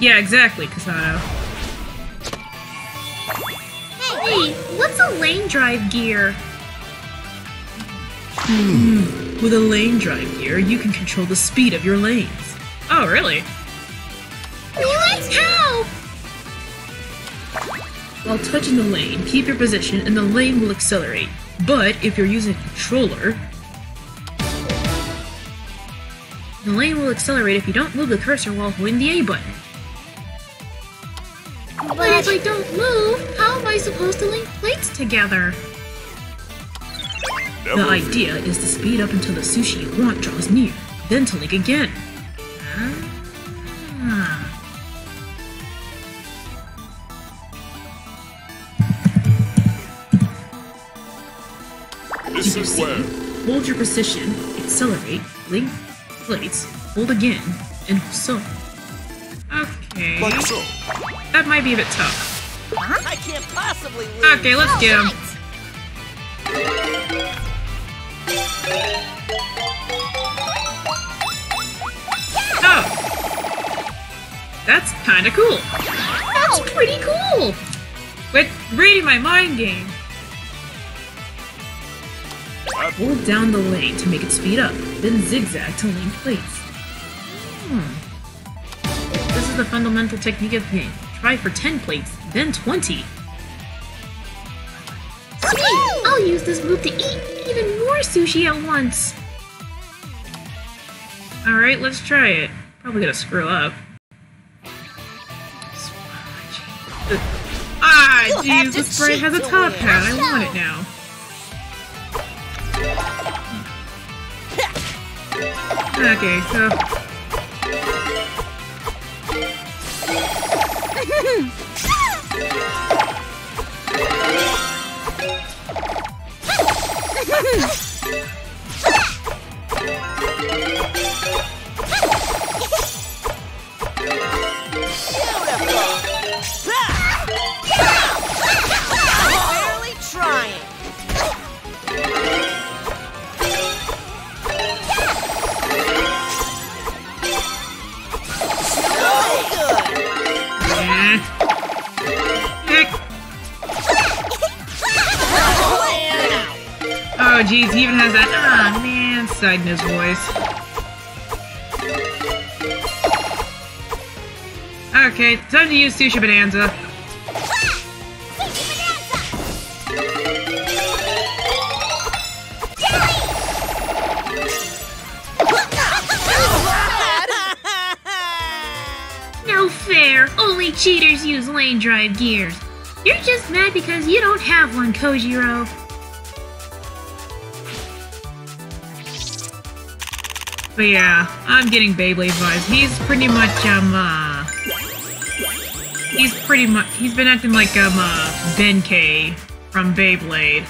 S2: Yeah, exactly, Kasano. Hey, what's a lane drive gear? Hmm. With a lane drive gear, you can control the speed of your lanes. Oh, really? What? How? While touching the lane, keep your position and the lane will accelerate. But if you're using a controller, the lane will accelerate if you don't move the cursor while holding the A button. But if I don't move, how am I supposed to link plates together?
S4: Never
S2: The
S4: fear.
S2: idea is to speed up until the sushi you want draws near, then to link again. Ah.
S4: This is where.
S2: Hold your position, accelerate, link plates, hold again, and so. Okay.
S4: Like so.
S2: That might be a bit tough.
S1: I can't possibly lose.
S2: Okay, let's get him. Oh! That's kinda cool. That's pretty cool! Quit reading my mind game. Hold down the lane to make it speed up, then zigzag to link plates. Hmm. This is the fundamental technique of the game. Try for 10 plates, then 20. Use this move to eat even more sushi at once. Alright, let's try it. Probably gonna screw up. Ah, jeez, the spray has a top hat. I want it now. Okay, so *laughs* in his voice. Okay, time to use Sushi Bonanza.
S8: No fair! Only cheaters use lane drive gears. You're just mad because you don't have one, Kojiro.
S2: But yeah, I'm getting Beyblade vibes. He's pretty much, um, uh... He's pretty much... He's been acting like, um, uh, Benkei from Beyblade.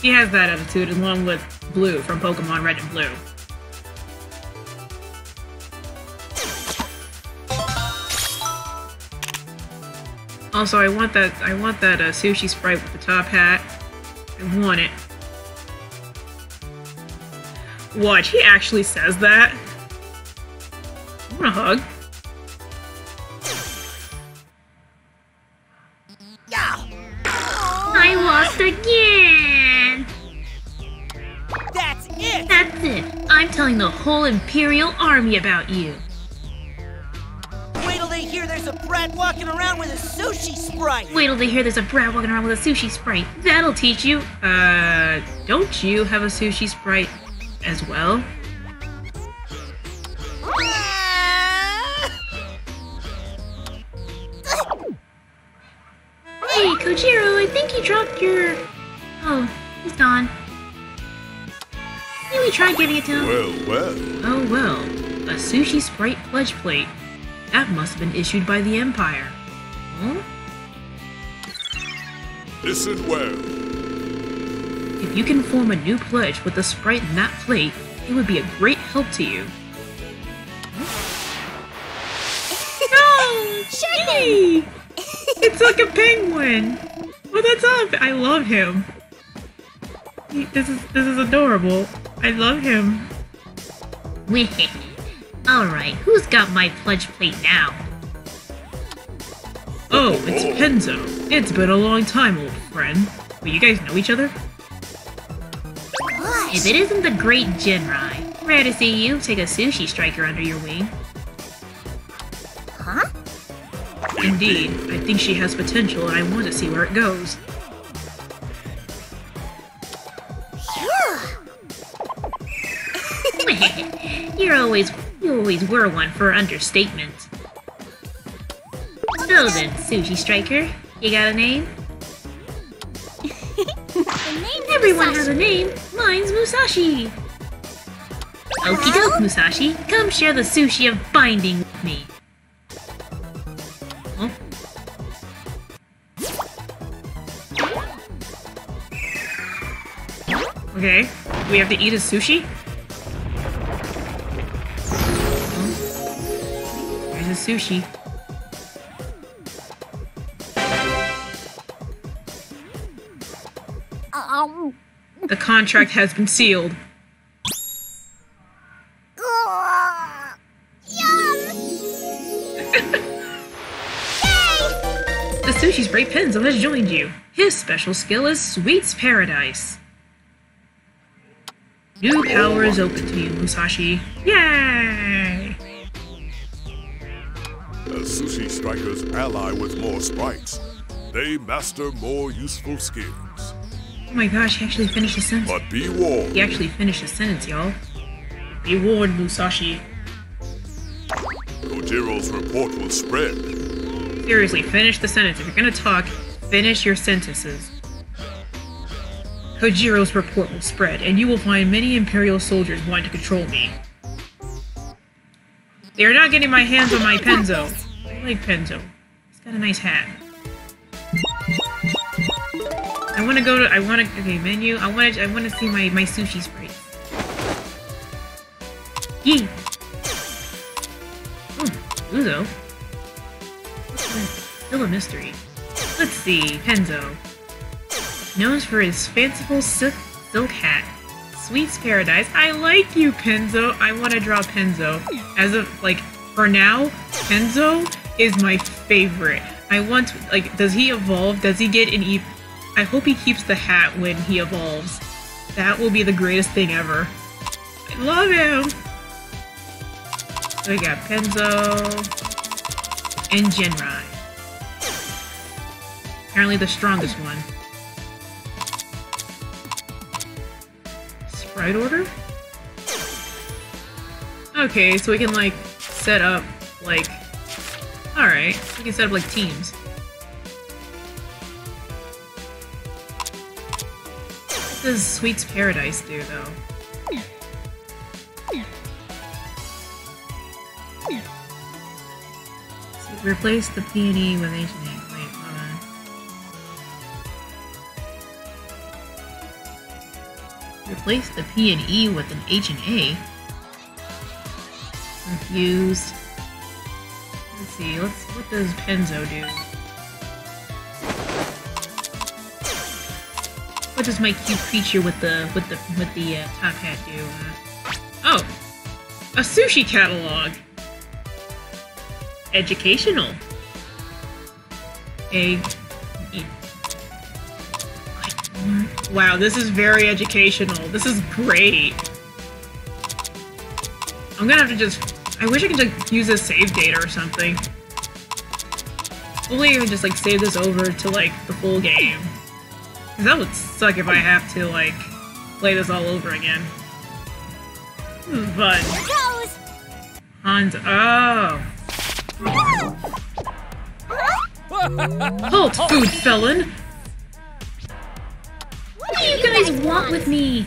S2: He has that attitude along with Blue from Pokemon Red and Blue. Also, I want that, I want that, uh, sushi sprite with the top hat. I want it. Watch, he actually says that. I want a hug.
S8: I lost again!
S1: That's it!
S8: That's it. I'm telling the whole Imperial Army about you.
S1: Wait till they hear there's a brat walking around with a sushi sprite!
S8: Wait till they hear there's a brat walking around with a sushi sprite. That'll teach you.
S2: Uh, don't you have a sushi sprite as well?
S8: Hey, Kojiro, I think you dropped your... Oh, he's gone. Maybe try giving it to him.
S4: Well, well.
S2: Oh well, a sushi sprite pledge plate. That must have been issued by the Empire. Huh?
S4: Listen well.
S2: If you can form a new pledge with the sprite in that plate, it would be a great help to you. *laughs* no! Shaggy! it's like a penguin! Oh, that's up! I love him. He- This is this is adorable. I love him. *laughs*
S8: Alright, who's got my pledge plate now?
S2: Oh, it's Penzo. It's been a long time, old friend. Wait, you guys know each other?
S8: If it isn't the great Jinrai, rare to see you take a sushi striker under your wing.
S3: Huh?
S2: Indeed, I think she has potential and I want to see where it goes. *laughs*
S8: You're always, you always were one for understatement. So then, sushi striker, you got a name? *laughs* Everyone has a name. Mine's Musashi. Okie doke, Musashi. Come share the sushi of binding with me. Huh?
S2: Okay, we have to eat his sushi? Here's his sushi. The contract has been sealed.
S3: Ugh. *laughs* Yum.
S2: The sushi sprite Penzo has joined you. His special skill is Sweets Paradise. New power is open to you, Musashi. Yay!
S4: As Sushi Strikers ally with more sprites, they master more useful skills.
S2: Oh my gosh, he actually finished the sentence.
S4: But be warned,
S2: He actually finished the sentence, y'all. Be warned, Musashi.
S4: Kojiro's report will spread.
S2: Seriously, finish the sentence. If you're gonna talk, finish your sentences. Kojiro's report will spread, and you will find many Imperial soldiers wanting to control me. They are not getting my hands on my Penzo. I like Penzo. He's got a nice hat. I want to go to. I want to. Okay, menu. I want to. I want to see my my sushi sprite. Yee. Oh, Uzo. Hmm, Still a mystery. Let's see, Penzo. Known for his fanciful silk, silk hat. Sweets Paradise. I like you, Penzo. I want to draw Penzo. As of, like, for now, Penzo is my favorite. I want, like, does he evolve? Does he get an e- I hope he keeps the hat when he evolves. That will be the greatest thing ever. I love him! So we got Penzo and Jinrai. Apparently the strongest one. Sprite order? Okay, so we can like set up like Alright, we can set up like teams. Does Sweet's Paradise do though? So replace the peony with H and A. Wait, hold on. Replace the P and E with an H and A. Confused. Let's see. Let's. What does Penzo do? What does my cute creature with the with the with the uh, top hat do? Uh, oh, a sushi catalog. Educational. A. Wow, this is very educational. This is great. I'm gonna have to just. I wish I could just use a save data or something. Hopefully, I can just like save this over to like the full game. Cause that would suck if I have to like play this all over again. This is fun.
S3: Goes!
S2: Hans. Oh. Halt, *laughs* food felon!
S8: What do you guys want with me?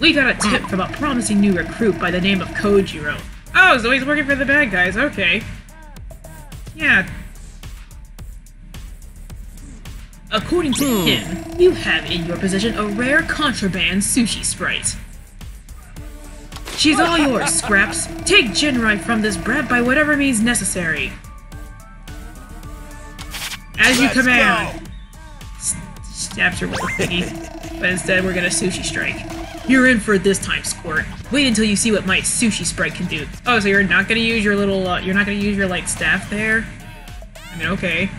S2: We got a tip from a promising new recruit by the name of Kojiro. Oh, so he's working for the bad guys, okay. Yeah. According to him, you have in your possession a rare contraband sushi sprite. She's all yours, *laughs* Scraps. Take Jinrai from this brat by whatever means necessary. As you
S6: Let's
S2: command. Stabs her with a thingy, but instead we're gonna sushi strike. You're in for it this time, Squirt. Wait until you see what my sushi sprite can do. Oh, so you're not gonna use your little, uh, you're not gonna use your, like, staff there? I mean, okay.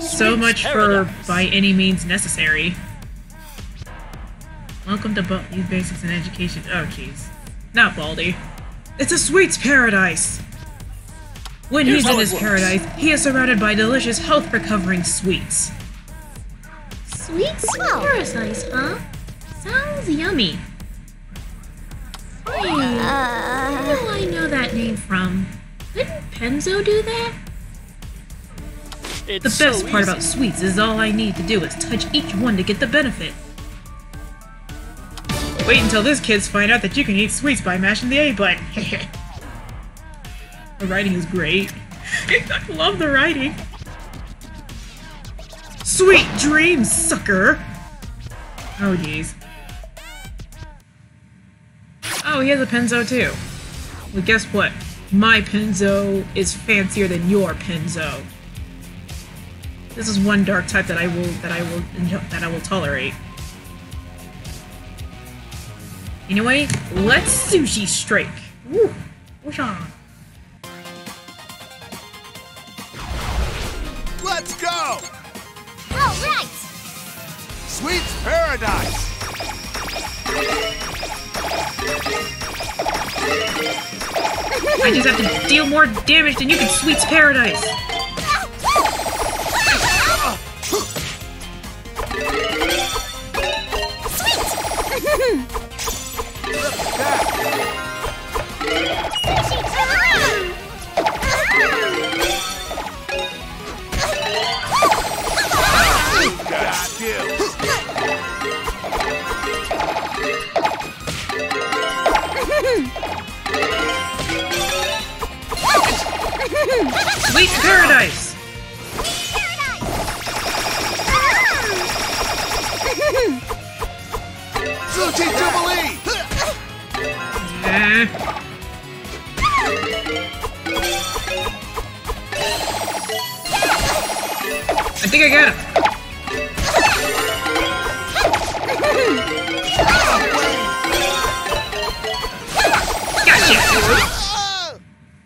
S2: So
S7: Sweet
S2: much for by any means necessary. Welcome to Bal- Youth Basics in Education. Oh, jeez. Not Baldy. It's a sweets paradise! When
S7: Here's
S2: he's in his
S7: works.
S2: paradise, he is surrounded by delicious health recovering sweets.
S8: Sweet paradise, huh? Sounds yummy. Hey, where do I know that name from? Didn't Penzo do that?
S7: It's
S2: The best
S7: so
S2: part about sweets is all I need to do is touch each one to get the benefit. Wait until these kids find out that you can eat sweets by mashing the A button. *laughs* the writing is great. *laughs* I love the writing. Sweet dreams, sucker! Oh jeez. Oh, he has a Penzo too. Well, guess what? My Penzo is fancier than your Penzo. This is one dark type that I will that I will that I will tolerate. Anyway, let's sushi strike. Woo! Whoosh on.
S6: Let's go!
S3: Alright!
S6: Sweet's Paradise!
S2: I just have to deal more damage than you can Sweet's Paradise. Sweet Paradise! I think I got him.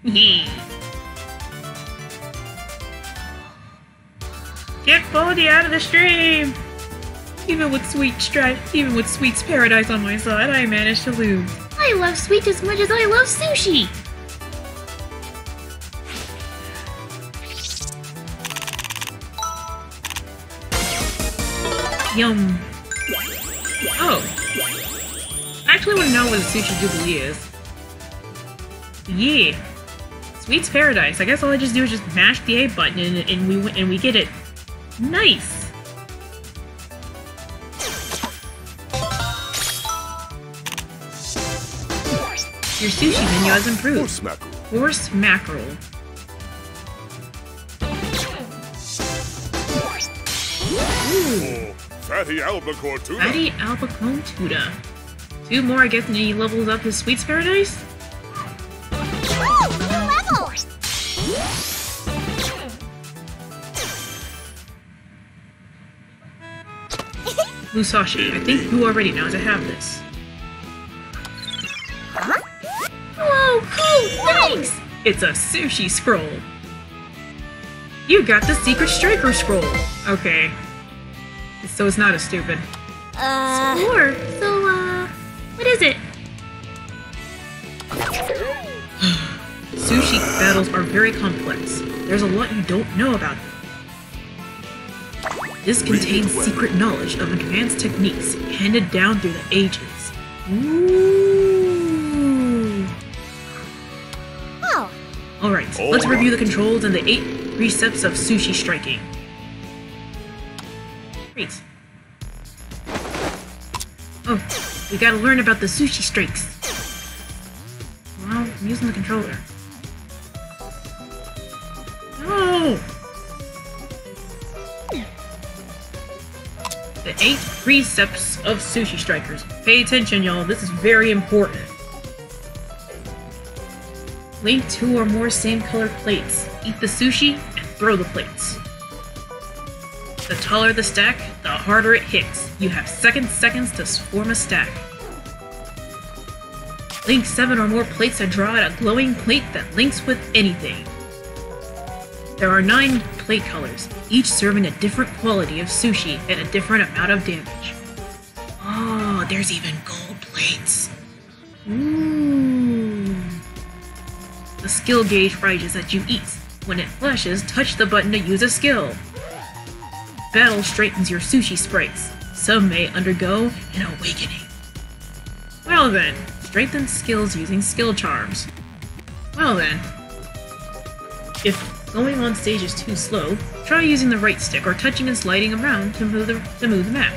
S2: *laughs* Get Baldy out of the stream! Even with Sweet Stri- even with Sweet's Paradise on my side, I managed to lose.
S8: I love sweet as much as I love sushi.
S2: Yum. Oh. I actually want to know what a sushi jubilee is. Yeah. Sweet's Paradise. I guess all I just do is just mash the A button and, and we and we get it. Nice. Your sushi menu has improved.
S4: Horse mackerel.
S2: Horse mackerel.
S4: Fatty albacore tuna.
S2: Fatty albacone tuna. Two more, I guess, and he levels up his Sweet's Paradise?
S3: Woo! New level!
S2: Musashi. I think you already knows I have this.
S8: Whoa, thanks!
S2: It's a sushi scroll. You got the secret striker scroll. Okay. So it's not as stupid.
S3: Uh,
S8: Or, so, uh, what is it?
S2: Sushi battles are very complex. There's a lot you don't know about them. This contains secret knowledge of advanced techniques handed down through the ages. Ooh. Let's review the controls and the eight precepts of sushi striking. Great. Oh, we gotta learn about the sushi strikes. Well, I'm using the controller. No! The eight precepts of sushi strikers. Pay attention, y'all. This is very important. Link two or more same colored plates. Eat the sushi and throw the plates. The taller the stack, the harder it hits. You have second seconds to form a stack. Link seven or more plates and draw out a glowing plate that links with anything. There are nine plate colors, each serving a different quality of sushi and a different amount of damage. Oh, there's even gold plates. Ooh. The skill gauge rises as you eat. When it flashes, touch the button to use a skill. Battle straightens your sushi sprites. Some may undergo an awakening. Well then, strengthen skills using skill charms. Well then, if going on stage is too slow, try using the right stick or touching and sliding around to move the, to move the map.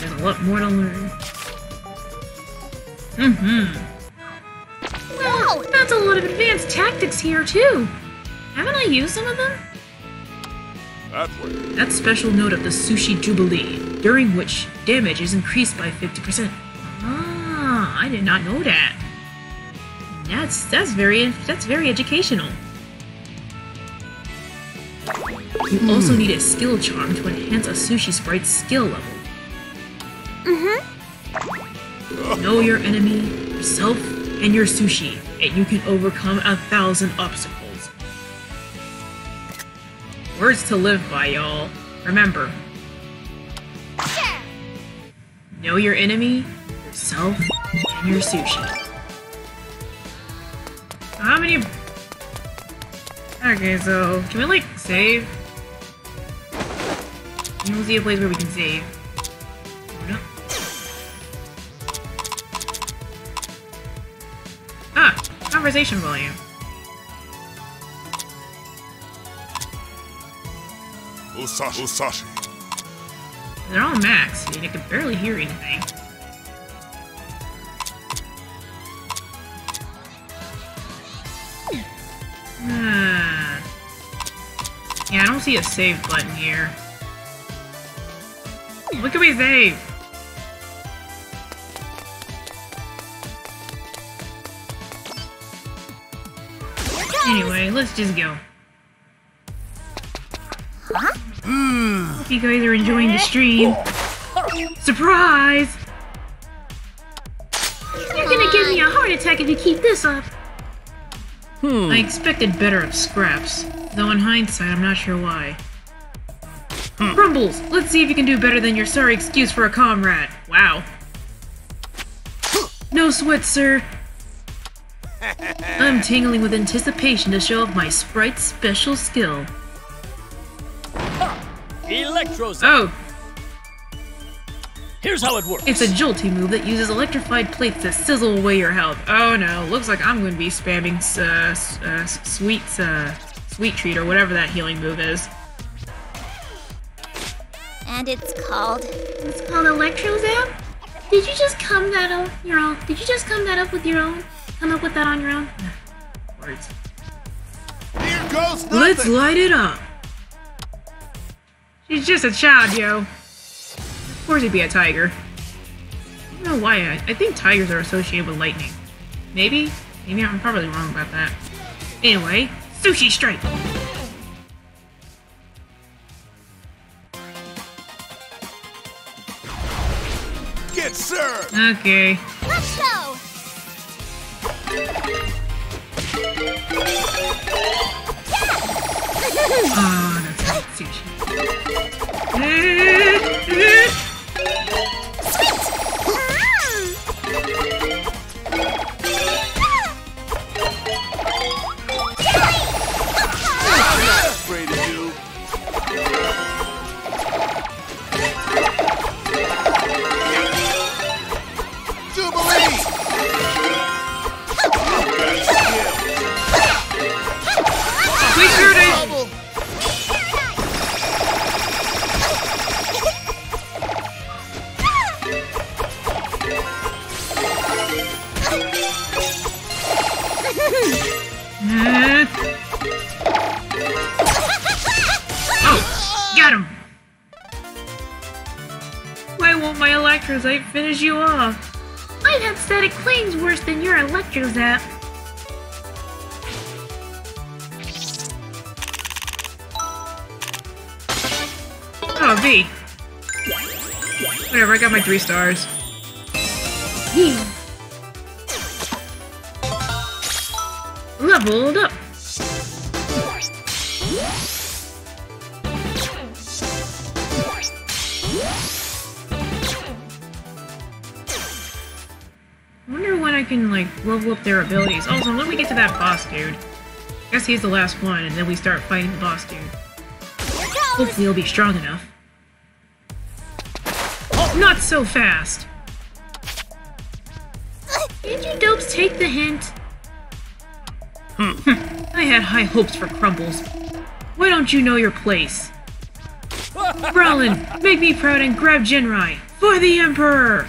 S2: There's a lot more to learn. Mm-hmm.
S8: Whoa, that's a lot of advanced tactics here, too. Haven't I used some of them?
S4: That way.
S2: That's special note of the Sushi Jubilee, during which damage is increased by 50%. Ah, I did not know that. That's that's very that's very educational. You also need a skill charm to enhance a sushi sprite's skill level. Mm-hmm. Know your enemy, yourself, and your sushi, and you can overcome a thousand obstacles. Words to live by, y'all. Remember. Know your enemy, yourself, and your sushi. How many... Okay, so... Can we, like, save? Can we see a place where we can save? Ah! Conversation volume.
S4: Musashi. Musashi.
S2: They're all max, and I can barely hear anything. Hmm. Yeah, I don't see a save button here. What can we save? Anyway, let's just go. Hope you guys are enjoying the stream. Surprise!
S8: You're gonna give me a heart attack if you keep this up. Hmm.
S2: I expected better of Scraps, though in hindsight, I'm not sure why. Crumbles, let's see if you can do better than your sorry excuse for a comrade. Wow. No sweat, sir. I'm tingling with anticipation to show off my sprite's special skill.
S7: Electro Zap.
S2: Oh,
S7: Here's how it works.
S2: it's a jolty move that uses electrified plates to sizzle away your health. Oh no, looks like I'm going to be spamming uh, s- uh, s- sweet, uh, sweet treat or whatever that healing move is.
S3: And it's called.
S8: It's called Electro Zap? Did you just come that up your own? Did you just come that up with your own? Come up with that on your own?
S2: Words.
S4: Here goes
S2: Let's light it up. She's just a child, yo. Of course he'd be a tiger. I don't know why. I, I think tigers are associated with lightning. Maybe? Maybe I'm probably wrong about that. Anyway, sushi strike.
S4: Get served.
S2: Okay.
S3: Let's go!
S2: Oh, that's not sushi. Three stars. Leveled up! I wonder when I can, like, level up their abilities. Also, let me get to that boss dude. I Guess he's the last one, and then we start fighting the boss dude. Hopefully he'll be strong enough. So fast!
S8: Did you dopes take the hint? Hmm. *laughs*
S2: I had high hopes for Crumbles. Why don't you know your place? Brolin, make me proud and grab Jinrai for the Emperor!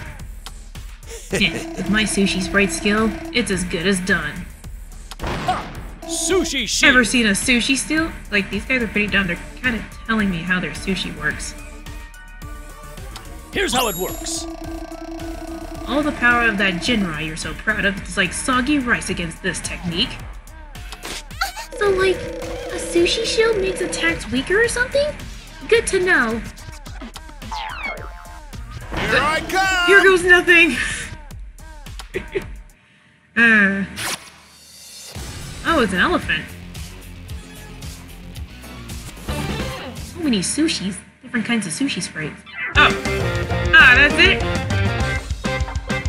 S2: *laughs* With my sushi sprite skill, it's as good as done.
S7: Sushi Shield.
S2: Ever seen a sushi steal? Like, these guys are pretty dumb. They're kind of telling me how their sushi works.
S7: Here's how it works.
S2: All the power of that Jinrai you're so proud of is like soggy rice against this technique.
S8: So, like, a sushi shield makes attacks weaker or something? Good to know.
S4: Here I come.
S2: Here goes nothing! *laughs* uh. Oh, it's an elephant. So many sushis. Different kinds of sushi sprites. Oh! That's it?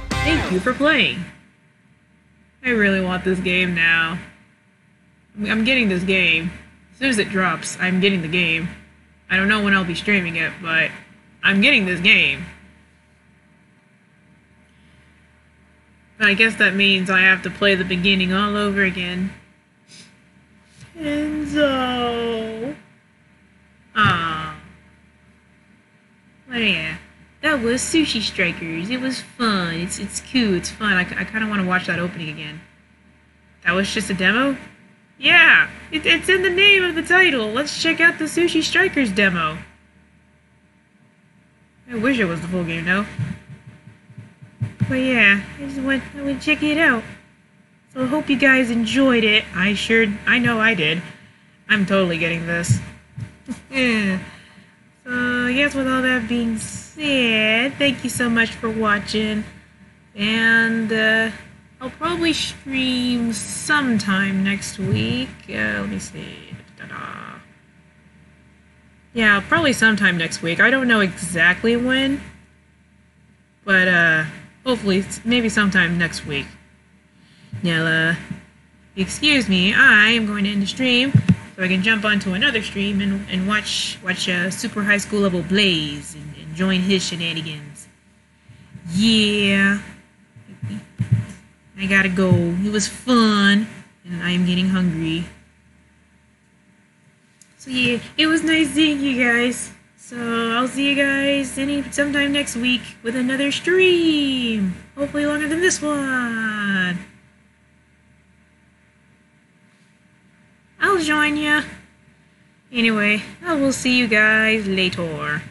S2: Thank you for playing. I really want this game now. I'm- getting this game. As soon as it drops, I'm getting the game. I don't know when I'll be streaming it, but I'm getting this game. I guess that means I have to play the beginning all over again. Enzo. Ah. But yeah, that was Sushi Strikers. It was fun. It's it's cool. It's fun. I, I kind of want to watch that opening again. That was just a demo? Yeah, it, it's in the name of the title. Let's check out the Sushi Strikers demo. I wish it was the full game, though. But yeah, I just went, I went check it out. So I hope you guys enjoyed it. I sure, I know I did. I'm totally getting this. yeah. *laughs* So I guess with all that being said, thank you so much for watching. And uh, I'll probably stream sometime next week. Uh, let me see. Da-da. Yeah, probably sometime next week. I don't know exactly when, but uh, hopefully, maybe sometime next week. Now, uh, excuse me, I am going to end the stream so I can jump onto another stream and, and watch watch uh, Super High School level Blaze join his shenanigans. Yeah, I gotta go. It was fun, and I am getting hungry. So yeah, it was nice seeing you guys. So I'll see you guys any sometime next week with another stream. Hopefully longer than this one. I'll join ya. Anyway, I will see you guys later.